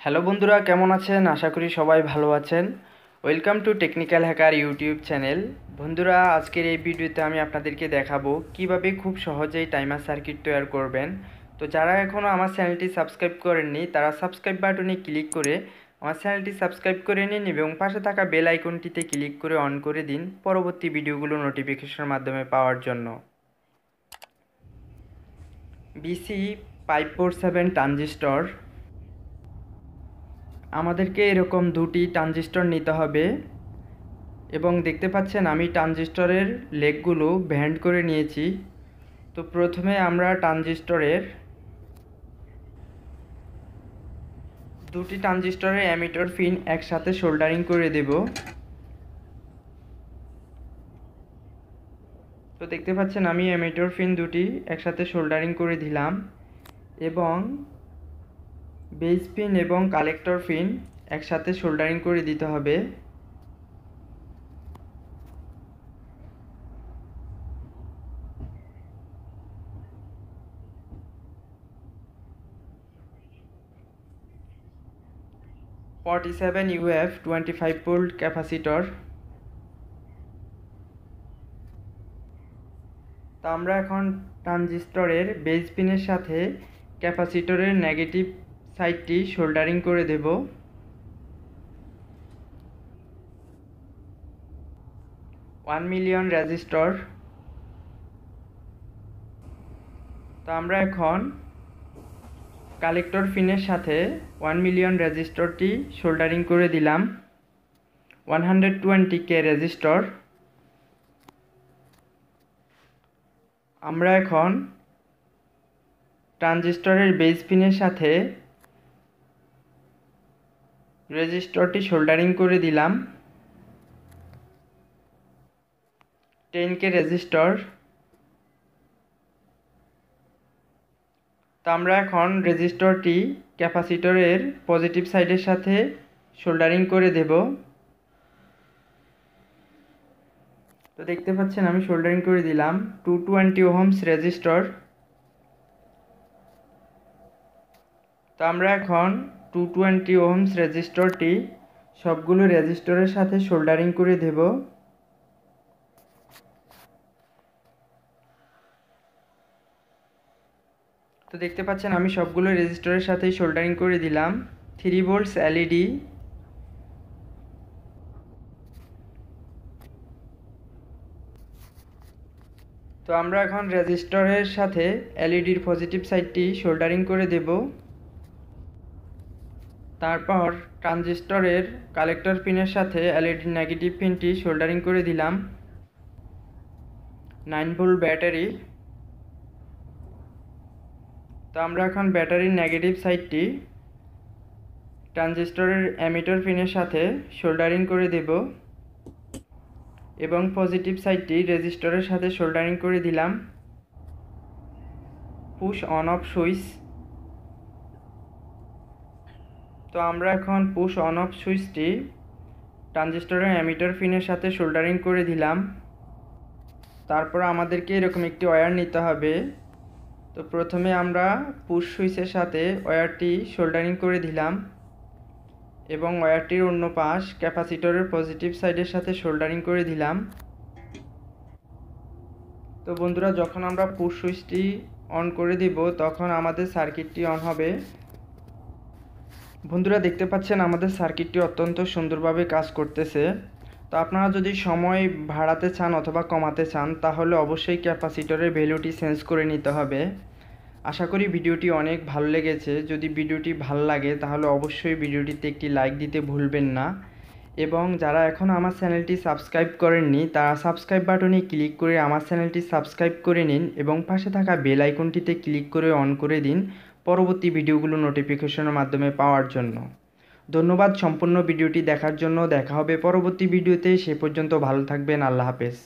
Hello বন্ধুরা, কেমন আছেন? আশা করি সবাই ভালো আছেন। Welcome to technical hacker YouTube channel বন্ধুরা, আজকের এই ভিডিওতে আমি আপনাদেরকে দেখাবো কীভাবে খুব সহজেই টাইমার সার্কিট তৈরি করবেন। তো যারা এখনও আমার চ্যানেলটি সাবস্ক্রাইব করেননি, তারা সাবস্ক্রাইব বাটনে ক্লিক করে আমার চ্যানেলটি সাবস্ক্রাইব করে নিন এবং পাশে থাকা বেল আইকনটিতে ক্লিক করে অন করে দিন পরবর্তী ভিডিওগুলো নোটিফিকেশনের মাধ্যমে পাওয়ার জন্য। BC five four seven transistor আমাদেরকে এরকম দুটি ট্রানজিস্টর নিতে হবে। এবং দেখতে পাচ্ছেন আমি ট্রানজিস্টরের লেগগুলো ভ্যান্ড করে নিয়েছি। তো প্রথমে আমরা ট্রানজিস্টরের দুটি ট্রানজিস্টরের অ্যামিটার ফিন একসাথে শোল্ডারিং করে দেব। তো দেখতে পাচ্ছেন আমি অ্যামিটার ফিন দুটি একসাথে শোল্ডারিং করে দিলাম। এবং বেস পিন এবং কালেক্টর পিন একসাথে শোল্ডারিং করে দিতে হবে। Forty seven uF twenty five volt capacitor. তো আমরা এখন ট্রানজিস্টরের বেস পিনের সাথে ক্যাপাসিটরের নেগেটিভ সাইডটি শোল্ডারিং করে দেব। One million resistor. তো আমরা এখন কালেক্টর ফিনের সাথে ওয়ান মিলিয়ন রেজিস্টরটি শোল্ডারিং করে দিলাম। One hundred twenty K resistor. আমরা এখন ট্রানজিস্টরের বেস পিনের সাথে রেজিস্টরটি সোল্ডারিং করে দিলাম। Ten K resistor. তো আমরা এখন রেজিস্টরটি ক্যাপাসিটরের পজিটিভ সাইডের সাথে সোল্ডারিং করে দেব। তো দেখতে পাচ্ছেন আমি সোল্ডারিং করে দিলাম। Two twenty ohms resistor. তো আমরা এখন টু টোয়েন্টি ওহমস রেজিস্টরটি সবগুলো রেজিস্টরের সাথে শোল্ডারিং করে দেব। তো দেখতে পাচ্ছেন, আমি সবগুলো রেজিস্টরের সাথেই শোল্ডারিং করে দিলাম। Three volts LED. তো আমরা এখন রেজিস্টরের সাথে এলইডির পজিটিভ সাইডটি শোল্ডারিং করে দেব। তারপর ট্রানজিস্টরের কালেক্টর পিনের সাথে এলইডি নেগেটিভ পিনটি শোল্ডারিং করে দিলাম। Nine volt battery. তো আমরা এখন ব্যাটারির নেগেটিভ সাইডটি ট্রানজিস্টরের অ্যামিটার পিনের সাথে শোল্ডারিং করে দেব এবং পজিটিভ সাইডটি রেজিস্টরের সাথে শোল্ডারিং করে দিলাম। Push on off switch. তো আমরা এখন পুশ অন অফ সুইচটি ট্রানজিস্টরের অ্যামিটার ফিনের সাথে শোল্ডারিং করে দিলাম। তারপর আমাদেরকে এরকম একটি ওয়্যার নিতে হবে। তো প্রথমে আমরা পুশ সুইচের সাথে ওয়্যারটি শোল্ডারিং করে দিলাম এবং ওয়্যারটির অন্য পাশ ক্যাপাসিটরের পজিটিভ সাইডের সাথে শোল্ডারিং করে দিলাম। তো বন্ধুরা, যখন আমরা পুশ সুইচটি অন করে দিব, তখন আমাদের সার্কিটটি অন হবে। বন্ধুরা দেখতে পাচ্ছেন, আমাদের সার্কিটটি অত্যন্ত সুন্দরভাবে কাজ করতেছে। তো আপনারা যদি সময় বাড়াতে চান অথবা কমাতে চান, তাহলে অবশ্যই ক্যাপাসিটরের ভ্যালুটি চেঞ্জ করে নিতে হবে। আশা করি ভিডিওটি অনেক ভালো লেগেছে। যদি ভিডিওটি ভালো লাগে, তাহলে অবশ্যই ভিডিওটিতে একটি লাইক দিতে ভুলবেন না। এবং যারা এখন আমার চ্যানেলটি সাবস্ক্রাইব করেননি, তারা সাবস্ক্রাইব বাটনে ক্লিক করে আমার চ্যানেলটি সাবস্ক্রাইব করে নিন এবং পাশে থাকা বেল আইকনটিতে ক্লিক করে অন করে দিন। পরবর্তী ভিডিওগুলো নোটিফিকেশনের মাধ্যমে পাওয়ার জন্য। ধন্যবাদ সম্পূর্ণ ভিডিওটি দেখার জন্য। দেখা হবে পরবর্তী ভিডিওতে। সে পর্যন্ত ভালো থাকবেন। আল্লাহ হাফেজ।